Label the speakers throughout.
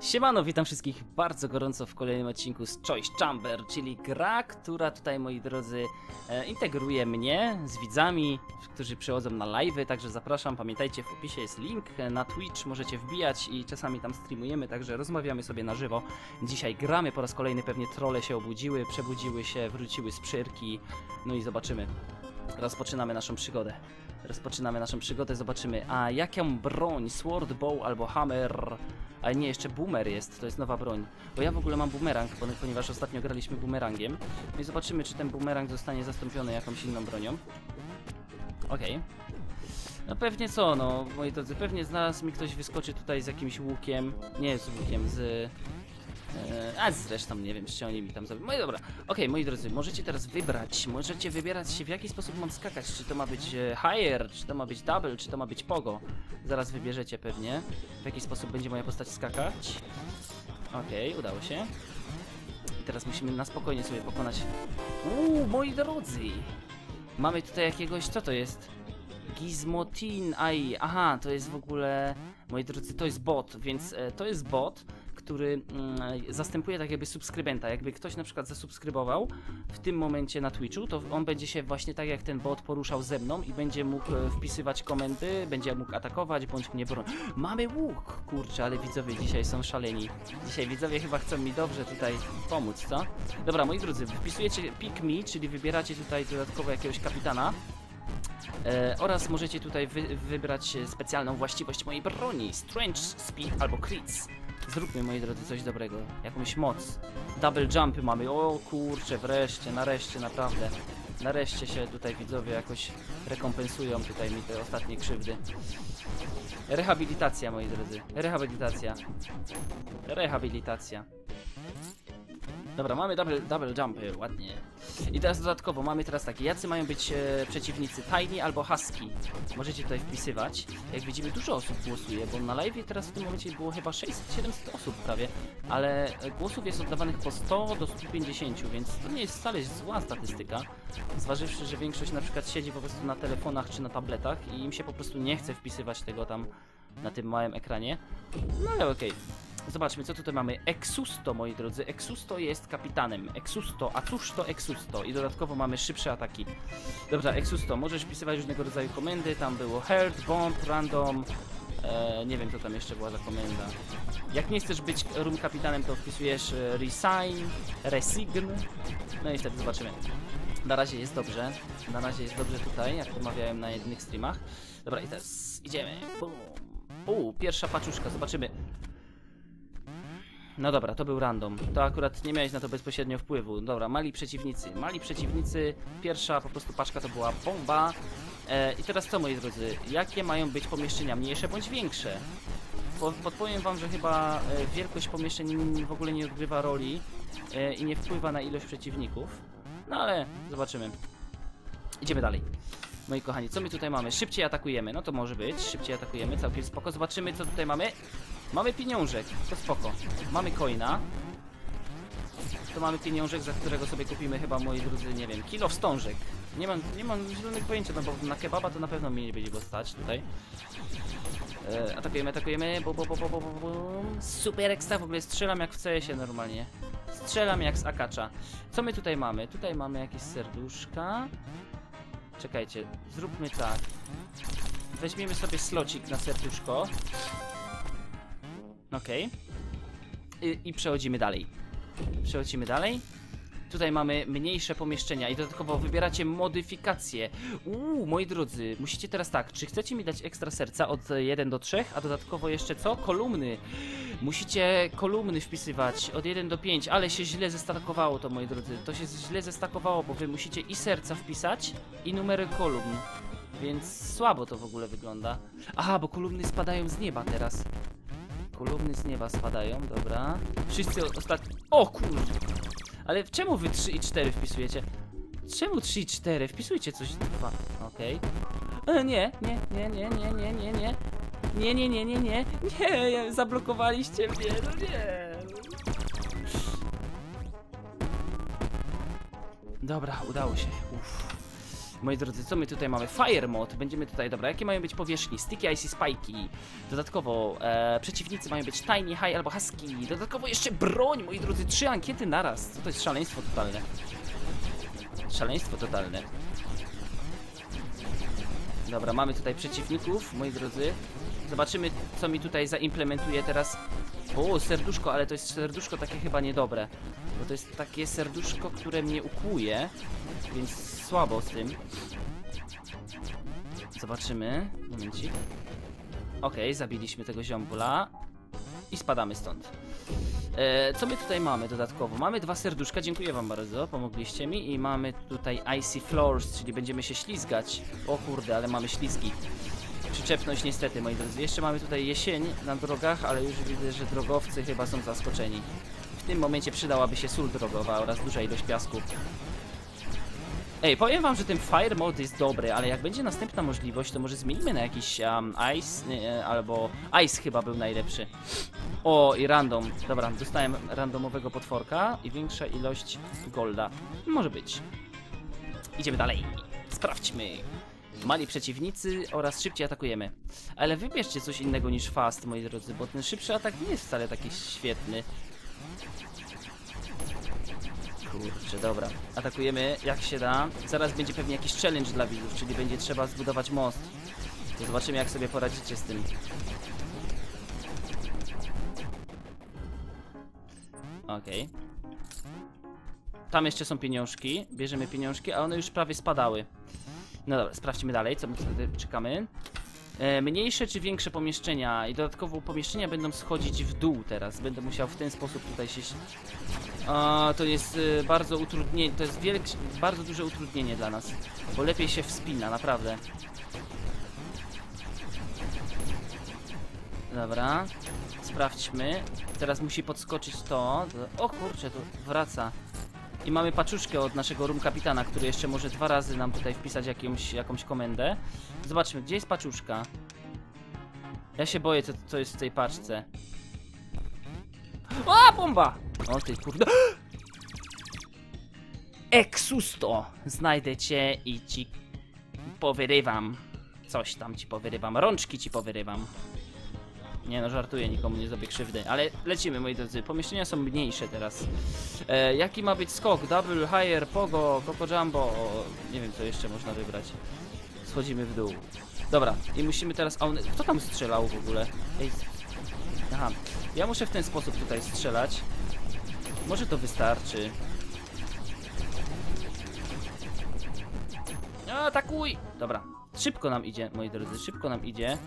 Speaker 1: Siemano, witam wszystkich bardzo gorąco w kolejnym odcinku z Choice Chamber, czyli gra, która tutaj, moi drodzy, e, integruje mnie z widzami, którzy przychodzą na live'y, także zapraszam, pamiętajcie, w opisie jest link e, na Twitch, możecie wbijać i czasami tam streamujemy, także rozmawiamy sobie na żywo. Dzisiaj gramy po raz kolejny, pewnie trole się obudziły, przebudziły się, wróciły z przyrki, no i zobaczymy. Rozpoczynamy naszą przygodę. Rozpoczynamy naszą przygodę, zobaczymy. A jaką broń? Sword, bow albo hammer? Ale nie, jeszcze boomer jest, to jest nowa broń. Bo ja w ogóle mam boomerang, pon- ponieważ ostatnio graliśmy boomerangiem. No i zobaczymy, czy ten boomerang zostanie zastąpiony jakąś inną bronią. Okej. No pewnie co, no, moi drodzy, pewnie znalazł mi ktoś wyskoczy tutaj z jakimś łukiem. Nie z łukiem, z... E, a zresztą nie wiem, czy oni mi tam zrobią. No i dobra, okej, moi drodzy, możecie teraz wybrać, możecie wybierać się w jaki sposób mam skakać, czy to ma być e, higher, czy to ma być double, czy to ma być pogo. Zaraz wybierzecie pewnie, w jaki sposób będzie moja postać skakać. Okej, udało się. I teraz musimy na spokojnie sobie pokonać. Uuu, moi drodzy! Mamy tutaj jakiegoś, co to jest? Gizmotin AI. Aha, to jest w ogóle. Moi drodzy, to jest bot, więc e, to jest bot, który mm, zastępuje tak jakby subskrybenta. Jakby ktoś na przykład zasubskrybował w tym momencie na Twitchu, to on będzie się właśnie tak jak ten bot poruszał ze mną i będzie mógł e, wpisywać komendy, będzie mógł atakować bądź mnie bronić. Mamy łuk! Kurczę, ale widzowie dzisiaj są szaleni. Dzisiaj widzowie chyba chcą mi dobrze tutaj pomóc, co? Dobra, moi drodzy, wpisujecie pick me, czyli wybieracie tutaj dodatkowo jakiegoś kapitana. E, oraz możecie tutaj wy, wybrać specjalną właściwość mojej broni Strange Speed albo Crits Zróbmy moi drodzy coś dobrego, jakąś moc. Double jumpy mamy, o kurczę, wreszcie, nareszcie, naprawdę. Nareszcie się tutaj widzowie jakoś rekompensują tutaj mi te ostatnie krzywdy. Rehabilitacja moi drodzy, rehabilitacja. Rehabilitacja Dobra, mamy double, double jumpy, ładnie. I teraz dodatkowo mamy teraz takie, jacy mają być e, przeciwnicy, Tiny albo Husky. Możecie tutaj wpisywać. Jak widzimy, dużo osób głosuje, bo na live teraz w tym momencie było chyba 600-700 osób prawie, ale e, głosów jest oddawanych po 100 do 150, więc to nie jest wcale zła statystyka. Zważywszy, że większość na przykład siedzi po prostu na telefonach czy na tabletach i im się po prostu nie chce wpisywać tego tam na tym małym ekranie. No ale okej. Zobaczmy, co tutaj mamy. Exusto, moi drodzy. Exusto jest kapitanem. Exusto, a cóż to Exusto? I dodatkowo mamy szybsze ataki. Dobra, Exusto, możesz wpisywać różnego rodzaju komendy. Tam było health, bomb, random. E, nie wiem, co tam jeszcze była za komenda. Jak nie chcesz być room kapitanem, to wpisujesz e, resign, resign. No i wtedy zobaczymy. Na razie jest dobrze. Na razie jest dobrze tutaj, jak omawiałem na jednych streamach. Dobra, i teraz idziemy. Boom. U, pierwsza paczuszka, zobaczymy. No dobra, to był random. To akurat nie miałeś na to bezpośrednio wpływu. Dobra, mali przeciwnicy. Mali przeciwnicy. Pierwsza po prostu paczka to była bomba. E, I teraz co, moi drodzy? Jakie mają być pomieszczenia? Mniejsze bądź większe? Po, podpowiem wam, że chyba e, wielkość pomieszczeń w ogóle nie odgrywa roli e, i nie wpływa na ilość przeciwników. No ale zobaczymy. Idziemy dalej. Moi kochani, co my tutaj mamy? Szybciej atakujemy, no to może być. Szybciej atakujemy, całkiem spoko. Zobaczymy, co tutaj mamy. Mamy pieniążek, to spoko. Mamy coina. To mamy pieniążek, za którego sobie kupimy chyba, moi drodzy, nie wiem, kilo wstążek. Nie mam, nie mam zielonych pojęcia, no bo na kebaba to na pewno mi nie będzie go stać tutaj. E, atakujemy, atakujemy, bo, bo, bo, bo, bo, bo. Super ekstra, w ogóle strzelam jak w CS-ie normalnie. Strzelam jak z akacza. Co my tutaj mamy? Tutaj mamy jakieś serduszka. Czekajcie, zróbmy tak. Weźmiemy sobie slocik na serduszko. Okej. I, I przechodzimy dalej. Przechodzimy dalej. Tutaj mamy mniejsze pomieszczenia i dodatkowo wybieracie modyfikacje. Uuu, moi drodzy, musicie teraz tak, czy chcecie mi dać ekstra serca od 1 do 3, a dodatkowo jeszcze co? Kolumny. Musicie kolumny wpisywać od 1 do 5, ale się źle zestakowało to, moi drodzy. To się źle zestakowało, bo wy musicie i serca wpisać, i numery kolumn. Więc słabo to w ogóle wygląda. Aha, bo kolumny spadają z nieba teraz. Kolumny z nieba spadają, dobra. Wszyscy ostatni... O kurde! Ale czemu wy 3 i 4 wpisujecie? Czemu 3 i 4? Wpisujcie coś 2. Okej. E, Nie, nie, nie, nie, nie, nie, nie, nie. Nie, nie, nie, nie, nie. Nie, zablokowaliście mnie, no nie. Dobra, udało się. Uff. Moi drodzy, co my tutaj mamy? Fire mod, będziemy tutaj, dobra, jakie mają być powierzchni? Sticky Icy Spikey. Dodatkowo e, przeciwnicy mają być Tiny, High albo Husky. Dodatkowo jeszcze broń, moi drodzy, trzy ankiety naraz. Co to jest szaleństwo totalne? Szaleństwo totalne. Dobra, mamy tutaj przeciwników, moi drodzy. Zobaczymy, co mi tutaj zaimplementuje teraz. O, serduszko, ale to jest serduszko takie chyba niedobre. Bo to jest takie serduszko, które mnie ukłuje, więc słabo z tym. Zobaczymy. Momencik. Okej, zabiliśmy tego ziombula. I spadamy stąd. E, co my tutaj mamy dodatkowo? Mamy dwa serduszka, dziękuję wam bardzo, pomogliście mi. I mamy tutaj Icy Floors, czyli będziemy się ślizgać. O kurde, ale mamy ślizgi. Przyczepność niestety, moi drodzy. Jeszcze mamy tutaj jesień na drogach, ale już widzę, że drogowcy chyba są zaskoczeni. W tym momencie przydałaby się sól drogowa oraz duża ilość piasku. Ej, powiem wam, że ten Fire Mode jest dobry, ale jak będzie następna możliwość, to może zmienimy na jakiś um, Ice, nie, albo Ice chyba był najlepszy. O, i random. Dobra, dostałem randomowego potworka i większa ilość golda. Może być. Idziemy dalej. Sprawdźmy. Mali przeciwnicy oraz szybciej atakujemy. Ale wybierzcie coś innego niż fast, moi drodzy, bo ten szybszy atak nie jest wcale taki świetny. Kurczę, dobra. Atakujemy jak się da. Zaraz będzie pewnie jakiś challenge dla widzów, czyli będzie trzeba zbudować most. To zobaczymy jak sobie poradzicie z tym. Okej. Tam jeszcze są pieniążki. Bierzemy pieniążki, a one już prawie spadały. No dobra, sprawdźmy dalej, co my wtedy czekamy. E, mniejsze czy większe pomieszczenia i dodatkowo pomieszczenia będą schodzić w dół teraz. Będę musiał w ten sposób tutaj się... A, to jest e, bardzo utrudnienie, to jest wielk, bardzo duże utrudnienie dla nas. Bo lepiej się wspina, naprawdę. Dobra, sprawdźmy. Teraz musi podskoczyć to. O kurczę, to wraca. I mamy paczuszkę od naszego room kapitana, który jeszcze może dwa razy nam tutaj wpisać jakąś, jakąś komendę. Zobaczmy, gdzie jest paczuszka? Ja się boję, co, co jest w tej paczce. O, bomba! O ty kurde. Exusto! Znajdę cię i ci powyrywam. Coś tam ci powyrywam. Rączki ci powyrywam. Nie no, żartuję, nikomu nie zrobię krzywdy. Ale lecimy, moi drodzy. Pomieszczenia są mniejsze teraz. E, jaki ma być skok? Double, higher, pogo, coco jumbo. Nie wiem, co jeszcze można wybrać. Schodzimy w dół. Dobra, i musimy teraz... A on... Kto tam strzelał w ogóle? Ej. Aha. Ja muszę w ten sposób tutaj strzelać. Może to wystarczy. Atakuj! Dobra. Szybko nam idzie, moi drodzy, szybko nam idzie.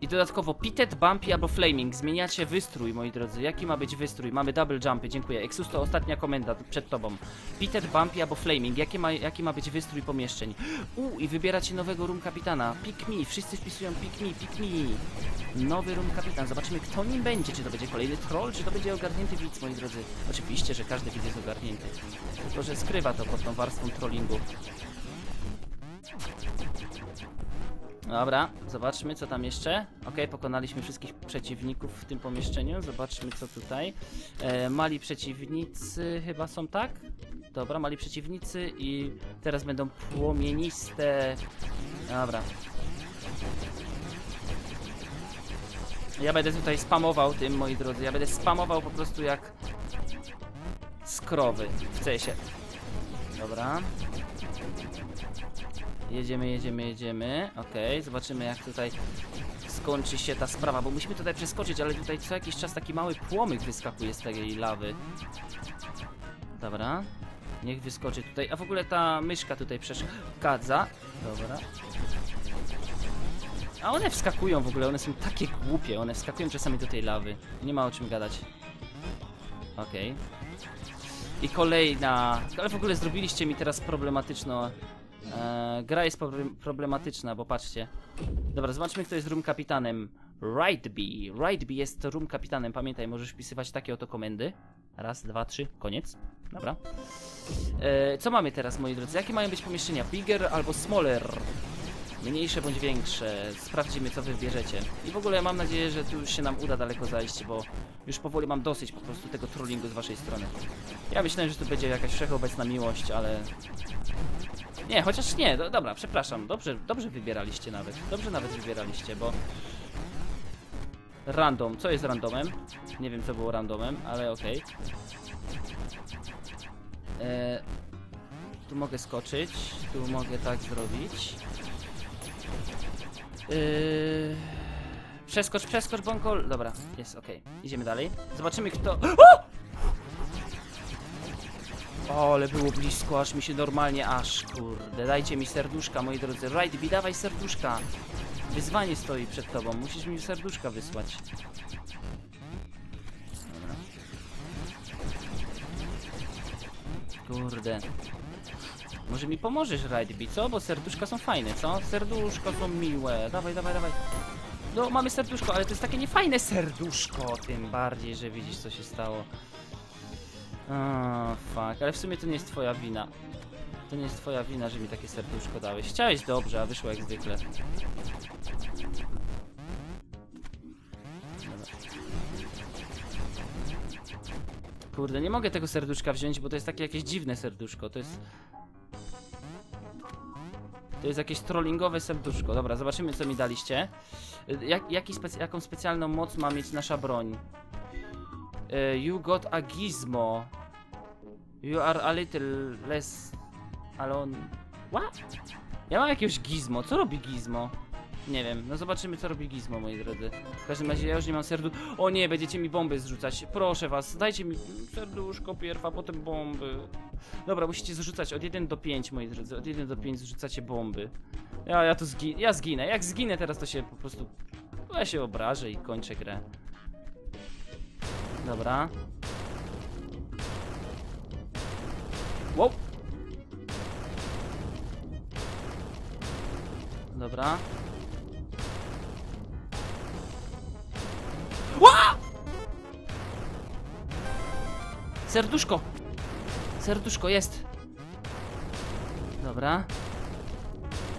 Speaker 1: I dodatkowo Pitted, Bumpy albo Flaming. Zmieniacie wystrój, moi drodzy. Jaki ma być wystrój? Mamy double jumpy, dziękuję. Exus to ostatnia komenda przed tobą. Pitted, Bumpy albo Flaming. Jaki ma, jaki ma być wystrój pomieszczeń? U i wybieracie nowego room kapitana. Pick me, wszyscy wpisują pick me, pick me. Nowy room kapitan. Zobaczymy kto nim będzie. Czy to będzie kolejny troll, czy to będzie ogarnięty widz, moi drodzy. Oczywiście, że każdy widz jest ogarnięty. Tylko, że skrywa to pod tą warstwą trollingu. Dobra, zobaczmy co tam jeszcze. Ok, pokonaliśmy wszystkich przeciwników w tym pomieszczeniu. Zobaczmy co tutaj. E, mali przeciwnicy chyba są tak? Dobra, mali przeciwnicy i teraz będą płomieniste. Dobra. Ja będę tutaj spamował tym, moi drodzy. Ja będę spamował po prostu jak skrowy w cesie. Dobra. Jedziemy, jedziemy, jedziemy. Okej, zobaczymy jak tutaj skończy się ta sprawa, bo musimy tutaj przeskoczyć, ale tutaj co jakiś czas taki mały płomyk wyskakuje z tej lawy. Dobra. Niech wyskoczy tutaj. A w ogóle ta myszka tutaj przeszkadza. Dobra. A one wskakują w ogóle, one są takie głupie, one wskakują czasami do tej lawy. Nie ma o czym gadać. Okej. I kolejna... Ale w ogóle zrobiliście mi teraz problematyczną Eee, gra jest problem- problematyczna, bo patrzcie. Dobra, zobaczmy kto jest room kapitanem. Rightby. Rightby jest room kapitanem. Pamiętaj, możesz wpisywać takie oto komendy. Raz, dwa, trzy, koniec. Dobra. Eee, co mamy teraz, moi drodzy? Jakie mają być pomieszczenia? Bigger albo smaller? Mniejsze bądź większe. Sprawdzimy, co wy wybierzecie. I w ogóle mam nadzieję, że tu już się nam uda daleko zajść, bo już powoli mam dosyć po prostu tego trollingu z waszej strony. Ja myślałem, że tu będzie jakaś wszechobecna miłość, ale Nie, chociaż nie, do, dobra, przepraszam. Dobrze, dobrze wybieraliście nawet. Dobrze nawet wybieraliście, bo... Random. Co jest randomem? Nie wiem, co było randomem, ale okej. E, Tu mogę skoczyć. Tu mogę tak zrobić. Yy... Przeskocz, przeskocz, bąkol. Dobra, jest, okej. Idziemy dalej. Zobaczymy, kto... O! Ale było blisko, aż mi się normalnie, aż kurde. Dajcie mi serduszka, moi drodzy. Raidbi, dawaj serduszka. Wyzwanie stoi przed tobą, musisz mi serduszka wysłać. Kurde. Może mi pomożesz, Raidbi, co? Bo serduszka są fajne, co? Serduszko są miłe. Dawaj, dawaj, dawaj. No, mamy serduszko, ale to jest takie niefajne serduszko. Tym bardziej, że widzisz, co się stało. O, fuck, ale w sumie to nie jest twoja wina. To nie jest twoja wina, że mi takie serduszko dałeś. Chciałeś dobrze, a wyszło jak zwykle. Kurde, nie mogę tego serduszka wziąć, bo to jest takie jakieś dziwne serduszko. To jest... To jest jakieś trollingowe serduszko. Dobra, zobaczymy co mi daliście. Y, Jak, jaki jaką specjalną moc ma mieć nasza broń? Y, You got a gizmo. You are a little less alone. What? Ja mam jakiegoś gizmo. Co robi gizmo? Nie wiem. No zobaczymy co robi gizmo, moi drodzy. W każdym razie ja już nie mam serdu. O nie, będziecie mi bomby zrzucać. Proszę was, dajcie mi serduszko pierw, a potem bomby. Dobra, musicie zrzucać od 1 do 5, moi drodzy. Od 1 do 5 zrzucacie bomby. Ja, ja tu zginę. Ja zginę. Jak zginę teraz, to się po prostu... Ja się obrażę i kończę grę. Dobra. Wow. Dobra. Ła! Serduszko. Serduszko jest. Dobra.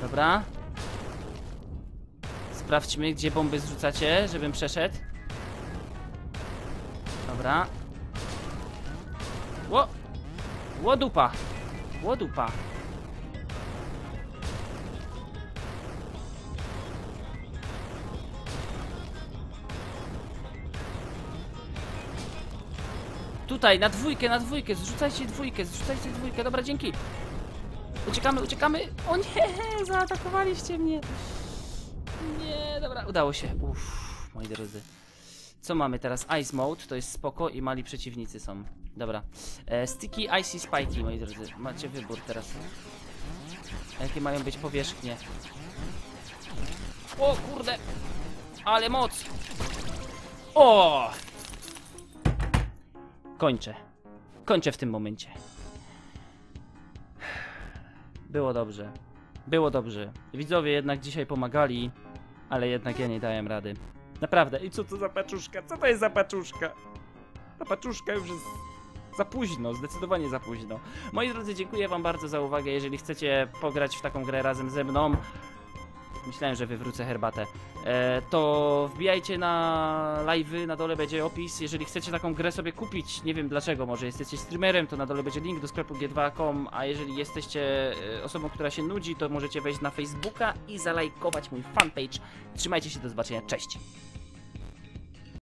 Speaker 1: Dobra. Sprawdźmy, gdzie bomby zrzucacie, żebym przeszedł. Dobra. Ło! Łodupa! Łodupa! Tutaj, na dwójkę, na dwójkę, zrzucajcie dwójkę, zrzucajcie dwójkę, dobra, dzięki. Uciekamy, uciekamy. O nie, zaatakowaliście mnie. Nie, dobra, udało się. Uff, moi drodzy. Co mamy teraz? Ice Mode, to jest spoko i mali przeciwnicy są. Dobra. E, sticky, Icy, Spiky, moi drodzy. Macie wybór teraz. Jakie mają być powierzchnie? O kurde! Ale moc! O! Kończę. Kończę w tym momencie. Było dobrze. Było dobrze. Widzowie jednak dzisiaj pomagali, ale jednak ja nie dałem rady. Naprawdę. I co to za paczuszka? Co to jest za paczuszka? Ta paczuszka już jest za późno, zdecydowanie za późno. Moi drodzy, dziękuję wam bardzo za uwagę. Jeżeli chcecie pograć w taką grę razem ze mną, myślałem, że wywrócę herbatę, e, to wbijajcie na live'y, na dole będzie opis. Jeżeli chcecie taką grę sobie kupić, nie wiem dlaczego, może jesteście streamerem, to na dole będzie link do sklepu g2.com, a jeżeli jesteście e, osobą, która się nudzi, to możecie wejść na Facebooka i zalajkować mój fanpage. Trzymajcie się, do zobaczenia, cześć!